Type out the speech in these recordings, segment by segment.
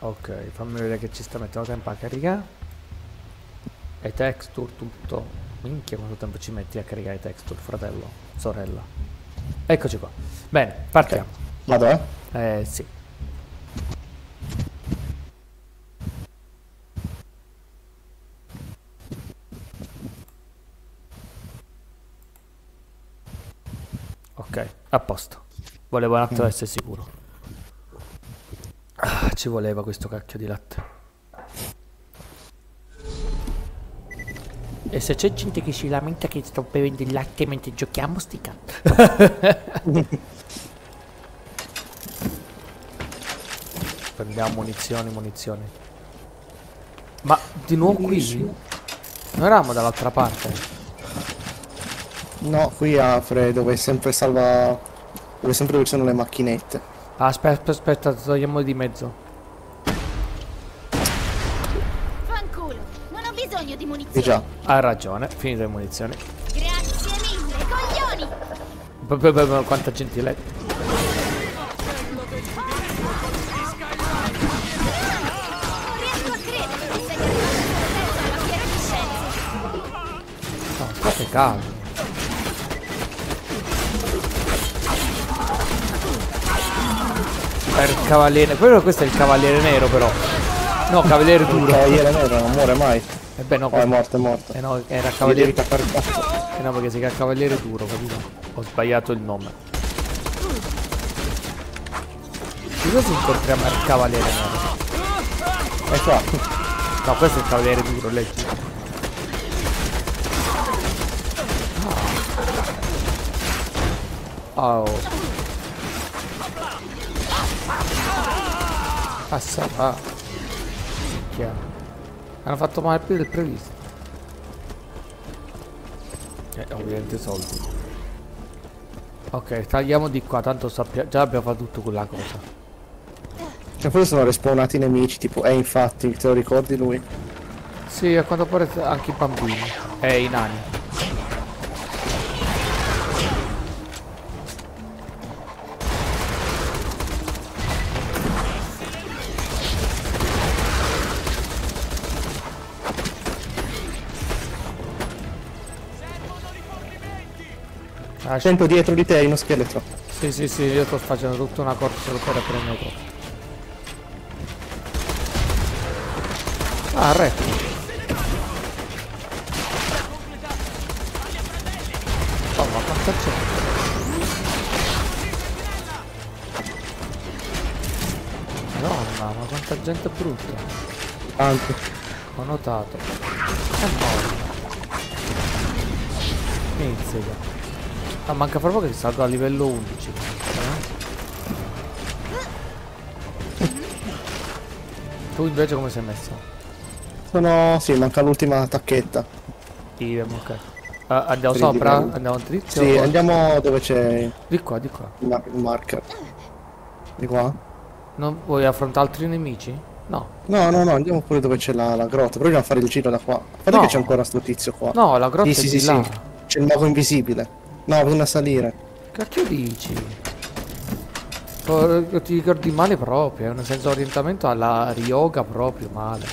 Ok, fammi vedere che ci sta mettendo tempo a caricare. E texture tutto. Minchia quanto tempo ci metti a caricare i texture, fratello, sorella. Eccoci qua. Bene, partiamo. Vado, eh? Eh sì. Ok, a posto. Volevo un attimo Mm. essere sicuro. Ci voleva questo cacchio di latte. E se c'è gente che si lamenta che sto bevendo il latte mentre giochiamo, sti cazzo. Prendiamo munizioni, munizioni. Ma di nuovo qui? Non eravamo dall'altra parte. No, qui apre dove sempre salva... Dove sempre ci sono le macchinette. Ah, aspetta, aspetta, togliamo di mezzo. E munizioni. già. Hai ragione, finite le munizioni. Grazie mille, coglioni! B- b- b- Quanta gentilezza. Scienze. No, state calmi. Per cavaliere. Quello questo è il cavaliere nero però. No, cavaliere Il duro. cavaliere nero non muore mai. E beh no, Oh, è morto, è morto. eh no, era cavaliere. Eh no, perché si chiama cavaliere duro, capito? Ho sbagliato il nome. Di cosa incontriamo il cavaliere nero? È qua. No, questo è il cavaliere duro, leggi. Oh. Passa va. Minchia. Hanno fatto male più del previsto. Eh, ovviamente soldi. Ok, tagliamo di qua, tanto sappiamo. Già abbiamo fatto tutto quella cosa. Cioè poi sono respawnati i nemici, tipo, eh infatti, te lo ricordi lui? Sì, a quanto pare anche i bambini. E i nani. Ah, Sento dietro di te uno scheletro. sì, sì, sì, io sto facendo tutta una corsa per prendere cose. Ah, re. Oh, ma quanta gente. Madonna, ma quanta gente brutta. Tanto. Ho notato. È morto. Inizia. Ah, manca proprio che salgo a livello 11. eh? tu invece come sei messo? Sono... sì, manca l'ultima tacchetta. Idem, ok. Ah, andiamo il sopra? Andiamo dritto? Sì, andiamo dove c'è Di qua, di qua. il mar- il marker. Di qua? Non vuoi affrontare altri nemici? No. No, no, no, andiamo pure dove c'è la, la grotta. Però dobbiamo fare il giro da qua. Guarda No. che c'è ancora sto tizio qua. No, la grotta sì, è sì, di sì, là. sì. C'è il mago invisibile. No, bisogna salire. Cacchio dici? Ti ricordi male proprio, nel senso orientamento alla Ryoga proprio male.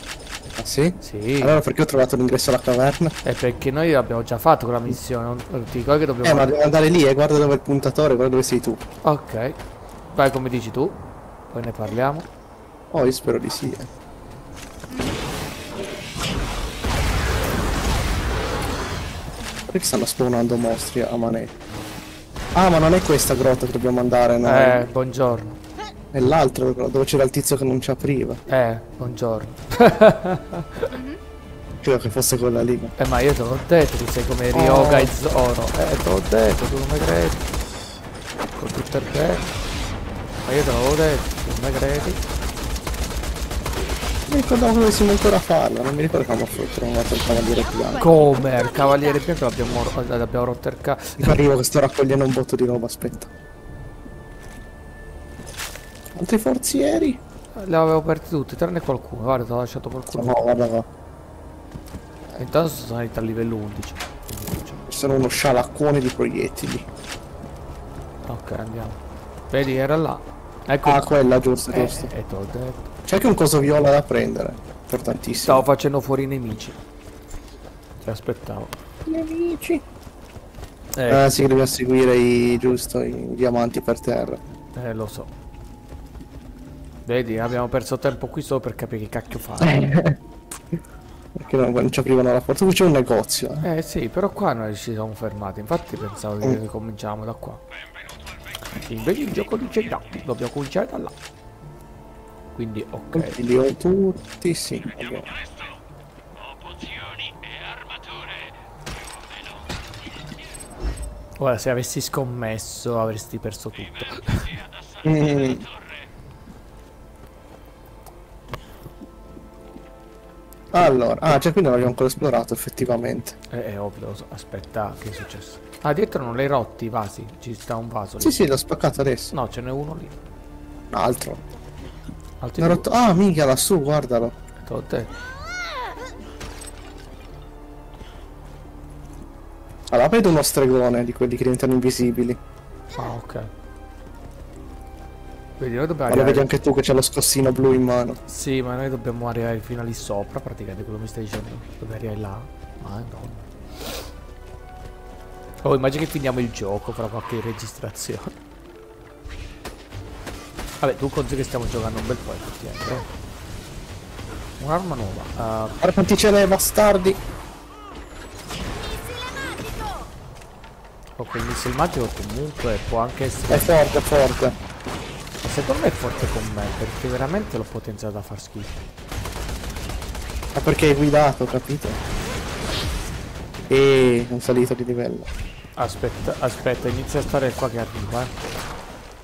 Ah sì? Sì. Allora perché ho trovato l'ingresso alla caverna? È perché noi l'abbiamo già fatto quella missione, ti ricordi che dobbiamo... Eh, ma devo andare lì e guarda dove è il puntatore, guarda dove sei tu. Ok, vai come dici tu, poi ne parliamo. Oh, io spero di sì. eh. Perché stanno spawnando mostri a manetta? Ah, ma non è questa grotta che dobbiamo andare, no? Eh, buongiorno. È l'altra dove c'era il tizio che non ci apriva. Eh, buongiorno. Credo che fosse quella lì. Eh, ma io te l'ho detto, tu sei come Ryoga e Zoro. Eh, te l'ho detto, tu non mi credi. Con tutto il bene. Ma io te l'avevo detto, tu non mi credi. Mi ricordavo che dovessimo ancora farla, non mi ricordo che abbiamo trovato il cavaliere bianco. Come? Il cavaliere bianco l'abbiamo, l'abbiamo rotto il ca... Arrivo che sto raccogliendo un botto di roba, aspetta. Altri forzieri? Li avevo aperti tutti, tranne qualcuno. Guarda, ti ho lasciato qualcuno. No, guarda qua. Intanto sono salito a livello 11. Sono uno scialaccone di proiettili. Ok, andiamo. Vedi, era là. Ecco. Ah, quella, giusto, Eh, giusto. eh. C'è anche un coso viola da prendere. Importantissimo. Stavo facendo fuori i nemici. Ti aspettavo. Nemici. Eh, Eh, sì, dobbiamo seguire i, giusto, i diamanti per terra. eh, lo so. Vedi, abbiamo perso tempo qui solo per capire che cacchio Eh. fare. Perché non, non ci aprivano la porta. Qui c'è un negozio. eh. Eh sì, però qua noi ci siamo fermati. Infatti pensavo che Mm. cominciavamo da qua. Invece il gioco dice no, dobbiamo cominciare da là. Quindi ok. Ho tutti, sì. Ora se avessi scommesso avresti perso tutto. Allora, ah, cioè quindi non abbiamo ancora esplorato effettivamente. Eh, è ovvio, lo so. aspetta, che è successo? Ah, dietro non l'hai rotti i vasi? Ci sta un vaso lì. Sì, sì, l'ho spaccato adesso. No, ce n'è uno lì. Un altro. Altri rotto... Ah, minchia, lassù, guardalo. Te l'ho detto. Allora, vedo uno stregone di quelli che diventano invisibili. Ah, ok. Vedi, noi dobbiamo vedi arrivare... anche tu che c'è lo scossino blu in mano. Sì, ma noi dobbiamo arrivare fino a lì sopra, praticamente quello mi stai dicendo. Dobbiamo arrivare là. Madonna. Oh, immagina che finiamo il gioco fra qualche registrazione. Vabbè, tu conti che stiamo giocando un bel po' effettivamente. eh. Un'arma nuova. Ah, Guarda quanti ce n'è, bastardi. Ok, il missile magico comunque può anche È essere... forte, è forte. Secondo me è forte con me, perché veramente l'ho potenziato da far schifo. Ma perché hai guidato, capito? E un salito di livello. Aspetta, aspetta, inizia a stare qua che arriva, eh.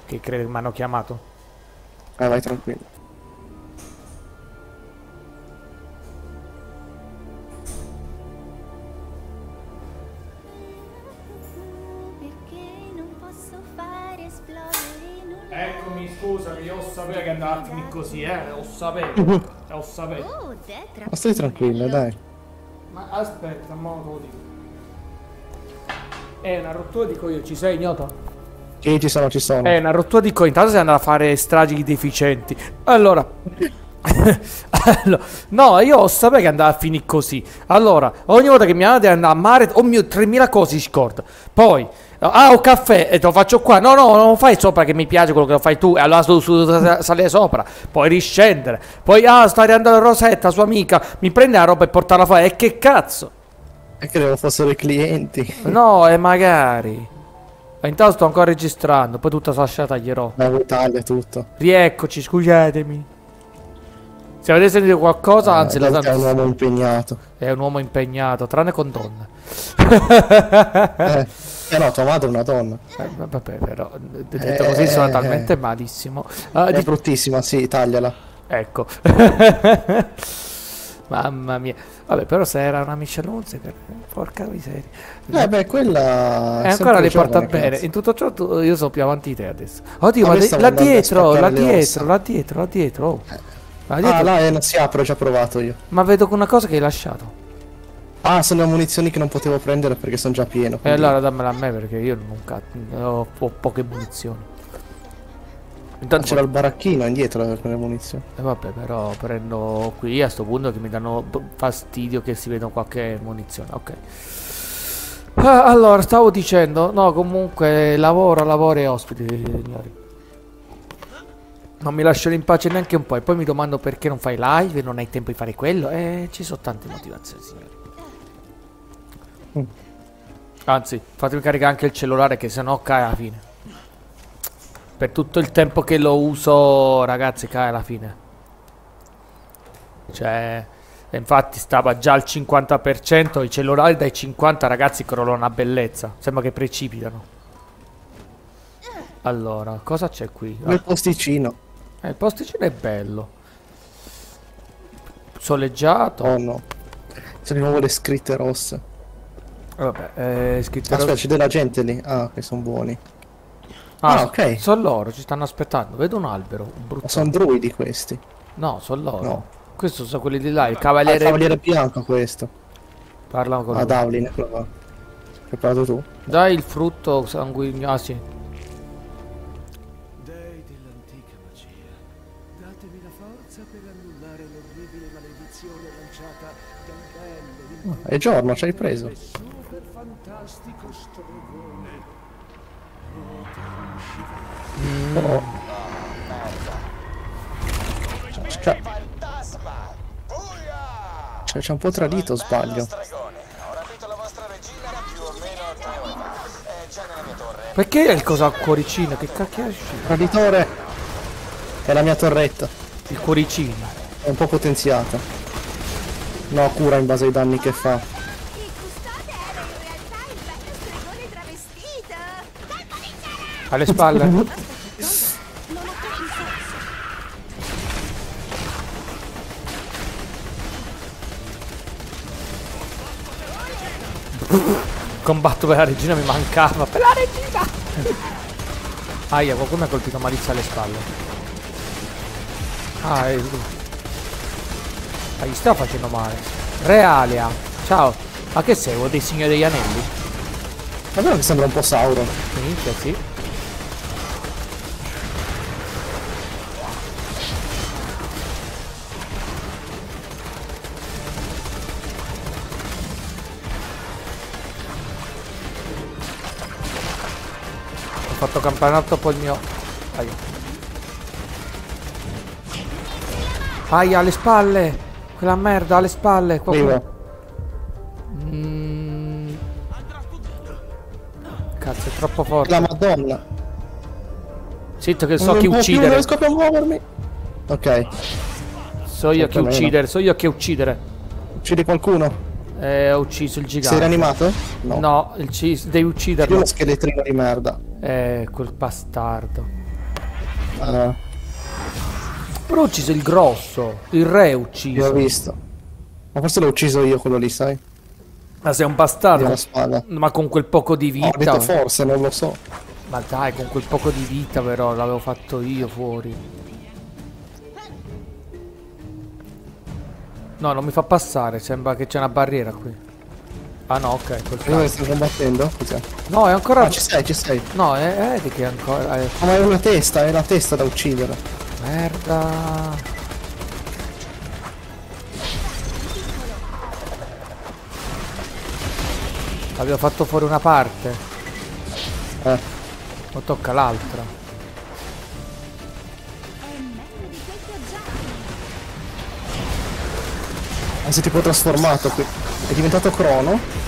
Che credo mi hanno chiamato. Eh, vai tranquillo. Così, eh. Lo sapevo. Lo sapevo. Oh. Ma stai tranquillo, dai. Ma aspetta, mo te lo dico. È una rottura di coglioni, ci sei ignoto? Sì, ci sono, ci sono. È una rottura di coglioni, intanto sei andato a fare stragi deficienti. Allora... allora, no, io sapevo che andava a finire così. Allora, ogni volta che mi andate ad andare a mare, oh mio, 3000 cose si scorda. Poi, ah, ho caffè e te lo faccio qua. No, no, non fai sopra che mi piace quello che lo fai tu. E allora su, su, sa- salire sopra, poi riscendere. Poi, ah, sta arrivando la Rosetta, sua amica, mi prende la roba e portarla fuori. E che cazzo? E credevo fossero i clienti. No, e magari. Ma intanto sto ancora registrando, poi tutta lascia taglierò. La Italia, tutto. Rieccoci, scusatemi. Se avete sentito qualcosa, anzi, Eh, Dante è un uomo impegnato. È un uomo impegnato, tranne con donne. Eh, eh no, tua madre è una donna. Eh, vabbè, però, detto così suona Eh. talmente malissimo. Ah, È di- bruttissima, sì, tagliala. Ecco. Mamma mia. Vabbè, però se era una Michelonze, per... porca miseria. Eh beh, quella... E ancora li porta bene. cazzo. In tutto ciò tu- io sono più avanti di te adesso. Oddio, Ma ma de- là dietro, là spaccare le dietro, là dietro, là dietro. oh. Là Ah, dietro. là eh, non si apre, ho già provato io. Ma vedo una cosa che hai lasciato. Ah, sono munizioni che non potevo prendere perché sono già pieno. E quindi- allora dammela a me perché io non ho, ho poche munizioni. Ah, Intanto c'era il baracchino indietro per le munizioni. Eh, vabbè, però prendo qui a sto punto che mi danno fastidio che si vedono qualche munizione. Ok. Ah, allora, stavo dicendo, no, comunque lavoro, lavoro e ospiti, signori. Non mi lasciano in pace neanche un po'. E poi mi domando perché non fai live, non hai tempo di fare quello. Eh, ci sono tante motivazioni, signori. Mm. Anzi, fatemi caricare anche il cellulare che sennò cae alla fine. Per tutto il tempo che lo uso, ragazzi, cae alla fine. Cioè, infatti stava già al 50%, i cellulari dai 50 ragazzi crollano una bellezza. Sembra che precipitano. Allora, cosa c'è qui? Ah, Nel posticino. eh, il posticino è bello. Soleggiato. Oh no. Sono di nuovo le scritte rosse. Vabbè, eh, scritto Aspetta, c'è della gente lì. Ah, che sono buoni. Ah, ah, ok. Sono loro, ci stanno aspettando. Vedo un albero, un brutto. Ma sono druidi questi. No, sono loro. No. Questo sono quelli di là, il Ah, il cavaliere. cavaliere bianco questo. Parla con Ah, lui. Davlin, eccolo qua. Preparato tu? Dai il frutto sanguigno. Ah, sì. Dei dell'antica annullare l'orribile maledizione lanciata dal bello, È giorno, ci hai preso. il super fantastico stregone. Oh. Cioè, cioè, c'è un po' tradito, sbaglio. Perché è il cosa al cuoricino? Che cacchio è uscito? Traditore! È la mia torretta. Il cuoricino. È un po' potenziata. No, cura in base ai danni che fa. Il custode Combatto per la regina, mi mancava. Per la regina! Aia, qualcuno mi ha colpito malizia alle spalle. Ah. Ma gli sta facendo male. Realia. Ciao. Ma che sei? Uno dei signori degli anelli? Ma vero che sembra un po' Sauron. Minchia, sì. Fatto campanato poi il mio... Aia. Aia, alle spalle! Quella merda, alle spalle! Qualcuno... Mm. Cazzo, è troppo forte. La madonna. Zitto che so Non chi uccidere. Non riesco più a muovermi. Ok. So io chi Certamente. uccidere, so io chi uccidere. Uccidi qualcuno? Eh, ho ucciso il Sei gigante. rianimato? No. No, il devi ucciderlo. uno scheletrino di merda. Eh, quel bastardo. Eh, Però ho ucciso il grosso. Il re ho l'ho ucciso. visto. Ma forse l'ho ucciso io quello lì, sai? Ma sei un bastardo. Ma con quel poco di ho vita. detto forse, non lo so. Ma dai, con quel poco di vita però l'avevo fatto io fuori. No, non mi fa passare, sembra che c'è una barriera qui. Ah no, ok, quel Dove cazzo. stai combattendo? Cos'è? No, è ancora... Ah, ci sei, ci sei. No, è, è di che è ancora... È... Ah, ma è una testa, è la testa da uccidere. Merda. Avevo fatto fuori una parte. Eh. O tocca l'altra. Già. Ah, si è tipo trasformato qui. È diventato crono.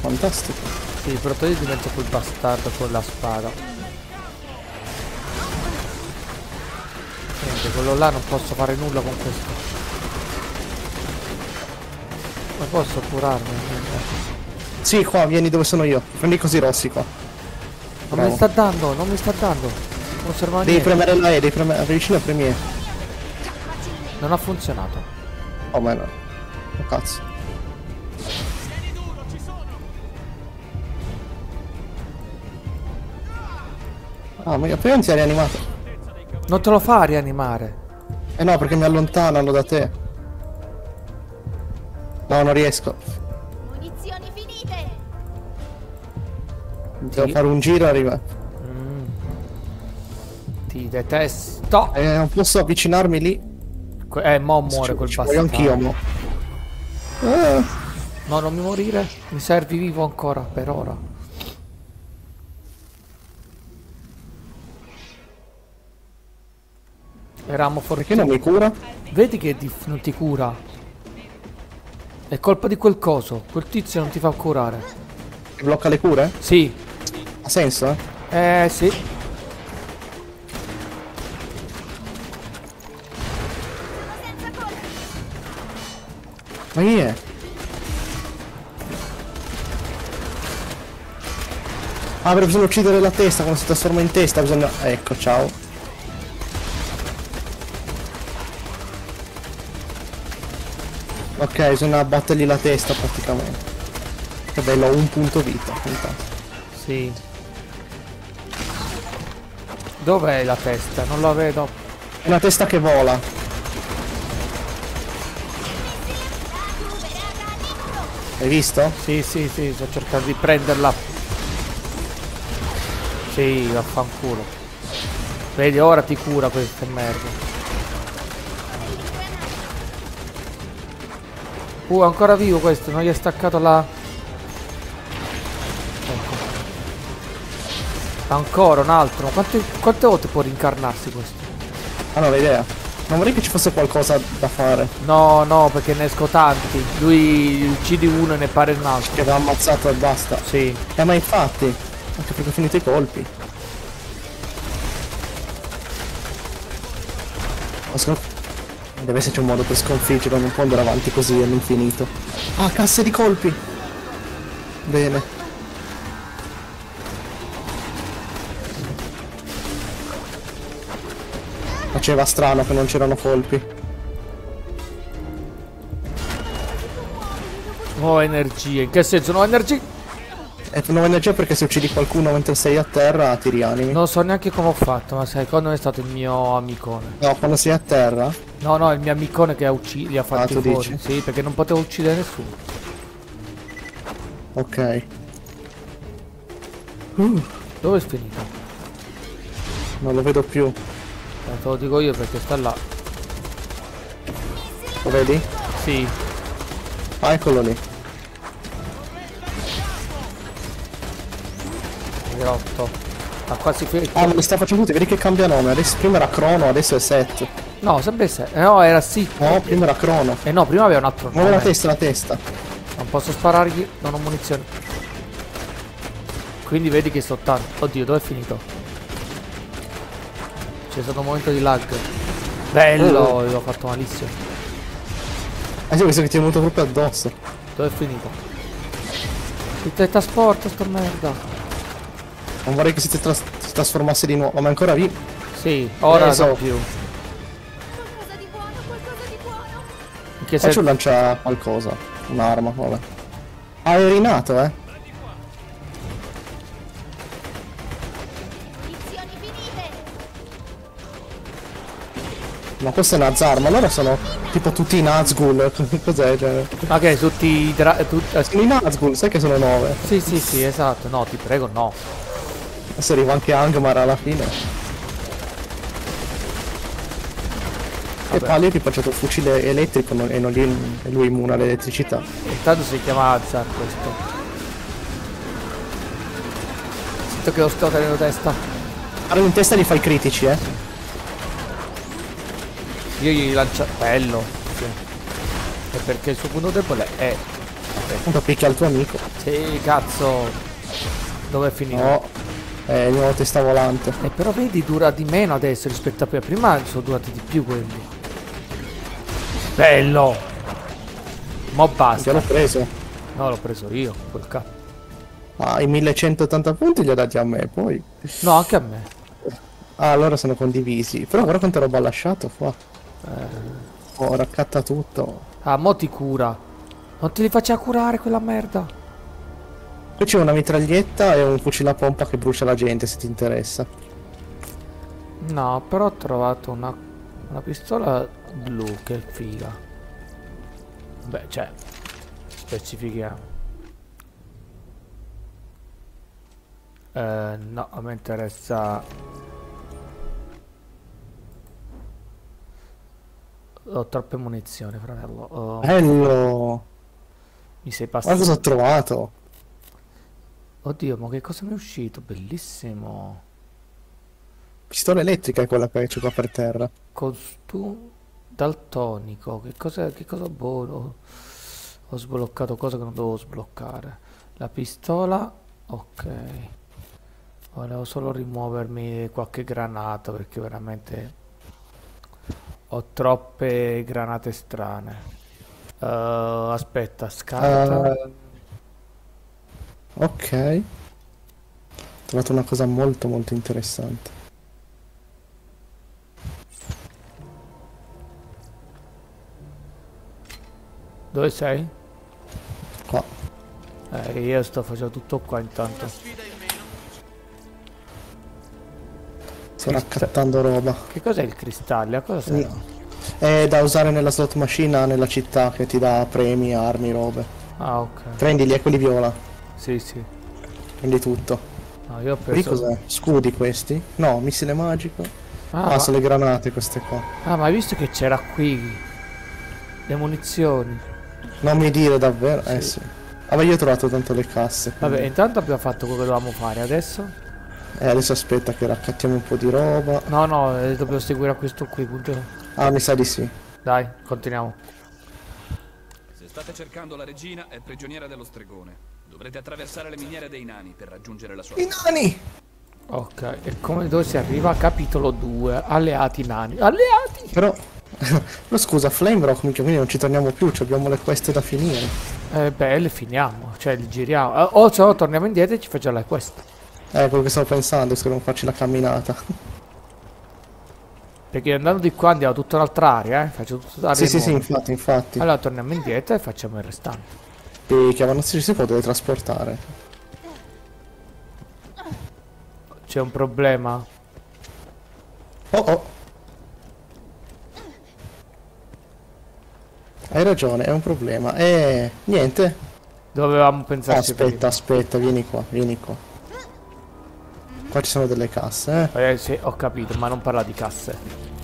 Fantastico. Sì, però io divento quel bastardo con la spada. Niente, quello là non posso fare nulla con questo. Non posso curarmi. Sì, qua, vieni dove sono io. Prendi così rossi qua. Non Bravo. mi sta dando, non mi sta dando. Non serve a Devi premere la E, devi premere vicino a premier. Non ha funzionato. Oh, ma no. Oh, cazzo. Ah, ma io prima non ti hai rianimato. Non te lo fa rianimare. Eh no, perché mi allontanano da te. No, non riesco. Munizioni finite. Devo Sì. fare un giro e arriva. Ti detesto. Eh, non posso avvicinarmi lì. Que- Eh, mo muore Ci- quel ci voglio bastardo. anch'io, mo. Eh, No, non mi morire. Mi servi vivo ancora per ora. Eravamo perché forti. non mi cura? Vedi che non ti cura. È colpa di quel coso. Quel tizio non ti fa curare. Ti blocca le cure? Sì. Ha senso, eh? Eh, sì. Ma chi è? Ah, però bisogna uccidere la testa, quando si trasforma in testa bisogna... Ecco, ciao. Ok, bisogna battergli la testa praticamente. Che bello, ho un punto vita. fantastico. Sì. Dov'è la testa? Non la vedo. È una testa che vola. Hai visto? Sì, sì, sì, sto cercando di prenderla. Sì, vaffanculo. Vedi, ora ti cura queste merda. Uh, ancora vivo questo, non gli è staccato la... Ecco. Ancora un altro. Quante, quante volte può rincarnarsi questo? Ah, non ho idea. Non vorrei che ci fosse qualcosa da fare. No, no, perché ne esco tanti. Lui uccidi uno e ne pare un altro. Che aveva ammazzato e basta. Sì. Eh, ma infatti. Anche perché ho finito i colpi. Deve esserci un modo per sconfiggerlo, non può andare avanti così all'infinito. Ah, casse di colpi! Bene. Faceva strano che non c'erano colpi. Nuova energia. In che senso nuova energia? E nuova energia perché se uccidi qualcuno mentre sei a terra ti rianimi. Non so neanche come ho fatto, ma secondo me è stato il mio amicone. No, quando sei a terra. No, no, il mio amicone che ha ucciso, li ha fatti tu fuori. dici? Sì, perché non potevo uccidere nessuno. Ok. Dove è finito? Non lo vedo più. Eh, te lo dico io perché sta là. Lo vedi? Sì. Ah, eccolo lì. Rotto. Ma quasi finito. Ah, mi sta facendo tutti, vedi che cambia nome. Adesso prima era Crono, adesso è Set. No, sempre se. Eh, no, era sì. No, prima era Crono. Eh no, prima aveva un altro Muove la nome. testa, la testa. Non posso sparargli, non ho munizioni. Quindi vedi che sto tanto. Oddio, dove è finito? C'è stato un momento di lag. Bello, Oh. l'ho fatto malissimo. Ah sì, visto che ti è venuto proprio addosso. Dove è finito? Il teletrasporto, sto merda. Non vorrei che si, tras- si trasformasse di nuovo, ma è ancora lì. Sì, ora non più. Qualcosa di buono, qualcosa di buono. In che Faccio senso? lancia qualcosa. Un'arma, vabbè. Ah, è rinato, eh. Ma questo è Nazar, ma allora sono tipo tutti i Nazgul. Cos'è? Cioè... Ma che tutti i dra- tut- eh, Sono i Nazgul, sai che sono nove. Sì, sì, sì, esatto. No, ti prego, no. Adesso arriva anche Angmar alla fine. E Vabbè. Palio ti faccio il fucile elettrico non- e non gli, lui immune all'elettricità. Intanto si chiama Azar questo. Sento che lo sto tenendo testa. Allora in testa gli fai critici, eh. Io gli lancio. Bello. Sì. E perché il suo punto debole è. Appunto picchia il tuo amico. Sì, cazzo. Dove è finito? No. È il nuovo testa volante. E però vedi dura di meno adesso rispetto a prima. Prima sono durati di più quelli. Bello. Mo Ti basta. l'ho preso. No, l'ho preso io. Quel cazzo. Ah, i 1180 punti li ho dati a me, poi. No, anche a me. Ah, allora sono condivisi. Però guarda quanta roba ha lasciato qua. Oh, raccatta tutto. Ah, mo ti cura. Non te li faccia curare quella merda. Qui c'è una mitraglietta e un fucile a pompa che brucia la gente se ti interessa. No, però ho trovato una, una pistola blu che è figa. Beh, cioè, specifichiamo. Eh, no, a me interessa... Ho troppe munizioni, fratello. Oh, Bello! mi sei Guarda cosa passato. ho trovato. Oddio, ma che cosa mi è uscito? Bellissimo. Pistola elettrica è quella che c'è qua per terra. Costume daltonico. Che cosa, che cosa buono. Ho sbloccato cosa che non dovevo sbloccare. La pistola. Ok. Volevo solo rimuovermi qualche granata perché veramente ho troppe granate strane. Eh, aspetta, scarta. Eh, ok. Ho trovato una cosa molto molto interessante. Dove sei? Qua. Eh, io sto facendo tutto qua intanto. Sto raccattando roba. Che cos'è il cristallo? A cosa serve? È da usare nella slot machine nella città che ti dà premi, armi, robe. Ah, ok. Prendili, eccoli viola. Sì, sì. Prendi tutto. No, io ho preso... cos'è? Scudi questi? No, missile magico. Ah, Ah, ma... sono le granate queste qua. ah, ma hai visto che c'era qui? Le munizioni. Non mi dire davvero? Eh sì. Vabbè, io ho trovato tanto le casse. Vabbè, quindi- intanto abbiamo fatto quello che dovevamo fare, adesso? Eh, adesso aspetta che raccattiamo un po' di roba. No, no, eh, dobbiamo seguire a questo qui, punto. Ah, mi sa di sì. Dai, continuiamo. Se state cercando la regina, è prigioniera dello stregone. Dovrete attraversare le miniere dei nani per raggiungere la sua I nani! Ok, e come dove si arriva? Capitolo 2, alleati nani. Alleati! Però... Però scusa, Flame Rock, mica, quindi non ci torniamo più, ci abbiamo le quest da finire. Eh, beh, le finiamo, cioè li giriamo. O se no torniamo indietro e ci facciamo la quest. Eh, quello che stavo pensando, se non farci la camminata. Perché andando di qua andiamo tutta un'altra area, eh. Faccio tutta l'area sì, sì, sì, nuova. infatti, infatti. Allora torniamo indietro e facciamo il restante. E che non si può teletrasportare. C'è un problema. Oh oh. Hai ragione, è un problema. Eh, niente. Dovevamo pensarci Aspetta, aspetta, vieni qua, vieni qua. Qua ci sono delle casse, eh. prima. Eh, sì, ho capito, ma non parla di casse.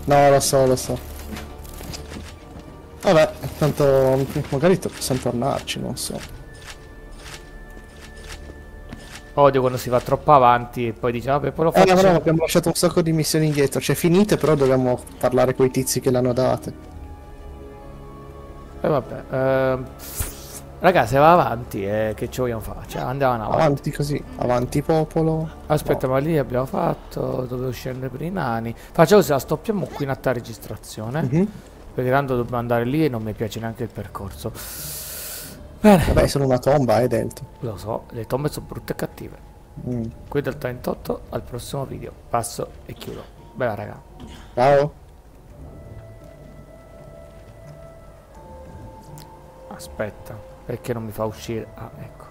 No, lo so, lo so. Vabbè, tanto magari possiamo tornarci, non so. Odio quando si va troppo avanti e poi dice, vabbè, poi lo Eh, faccio. però abbiamo lasciato un sacco di missioni indietro. Cioè, finite, però dobbiamo parlare con i tizi che le hanno date. E vabbè. ehm, Raga, se va avanti, eh, che ci vogliamo fare? Cioè, andiamo avanti. Avanti così, avanti popolo. Aspetta, ma lì abbiamo fatto. Dovevo scendere per i nani. Facciamo così, la stoppiamo qui in alta registrazione. Mhm. Perché tanto dobbiamo andare lì e non mi piace neanche il percorso. Bene, Vabbè, è solo una tomba, è dentro. lo so, le tombe sono brutte e cattive. Mm. Qui del 38 al prossimo video. Passo e chiudo. Bella raga. Ciao. Aspetta, perché non mi fa uscire? Ah, ecco.